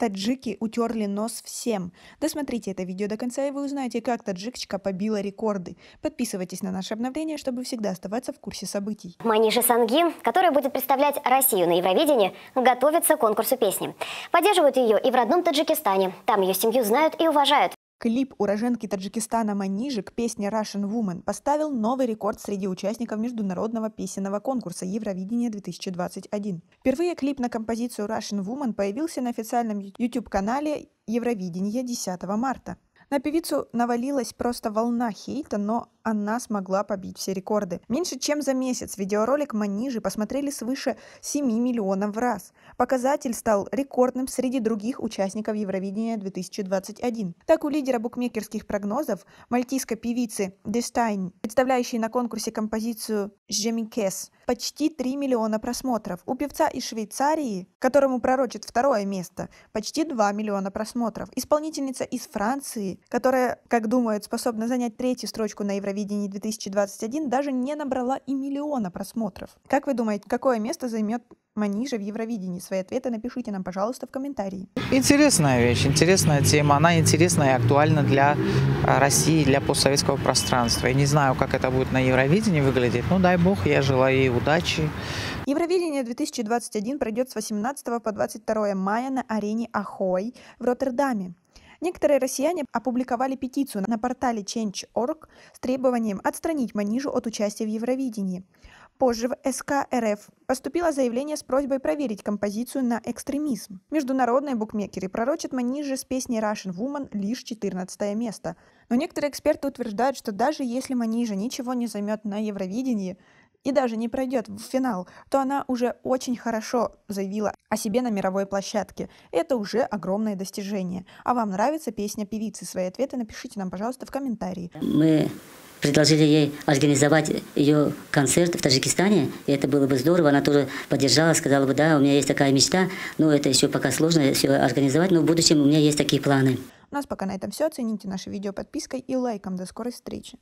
Таджики утерли нос всем. Досмотрите это видео до конца, и вы узнаете, как таджикчика побила рекорды. Подписывайтесь на наше обновление, чтобы всегда оставаться в курсе событий. Маниша Сангин, которая будет представлять Россию на Евровидении, готовится к конкурсу песни. Поддерживают ее и в родном Таджикистане. Там ее семью знают и уважают. Клип уроженки Таджикистана Манижи к песне Russian Woman поставил новый рекорд среди участников международного песенного конкурса Евровидение 2021. Впервые клип на композицию Russian Woman появился на официальном YouTube-канале Евровидение 10 марта. На певицу навалилась просто волна хейта, но она смогла побить все рекорды. Меньше чем за месяц видеоролик Манижи посмотрели свыше 7 миллионов раз. Показатель стал рекордным среди других участников Евровидения 2021. Так, у лидера букмекерских прогнозов, мальтийской певицы Дестайн, представляющей на конкурсе композицию «Жемикес», почти 3 миллиона просмотров. У певца из Швейцарии, которому пророчит второе место, почти 2 миллиона просмотров. Исполнительница из Франции, которая, как думают, способна занять третью строчку на Евровидении, Евровидении 2021 даже не набрала и миллиона просмотров. Как вы думаете, какое место займет Манижа в Евровидении? Свои ответы напишите нам, пожалуйста, в комментарии. Интересная вещь, интересная тема. Она интересна и актуальна для а, России, для постсоветского пространства. Я не знаю, как это будет на Евровидении выглядеть. Ну, дай бог, я желаю ей удачи. Евровидение 2021 пройдет с 18 по 22 мая на арене Ахой в Роттердаме. Некоторые россияне опубликовали петицию на портале Change.org с требованием отстранить Манижу от участия в Евровидении. Позже в СК РФ поступило заявление с просьбой проверить композицию на экстремизм. Международные букмекеры пророчат Маниже с песней Russian Woman лишь 14 место. Но некоторые эксперты утверждают, что даже если Манижа ничего не займет на Евровидении, и даже не пройдет в финал, то она уже очень хорошо заявила о себе на мировой площадке. Это уже огромное достижение. А вам нравится песня певицы? Свои ответы напишите нам, пожалуйста, в комментарии. Мы предложили ей организовать ее концерт в Таджикистане, и это было бы здорово. Она тоже поддержала, сказала бы, да, у меня есть такая мечта, но это еще пока сложно все организовать, но в будущем у меня есть такие планы. У нас пока на этом все. Оцените наше видео подпиской и лайком. До скорой встречи.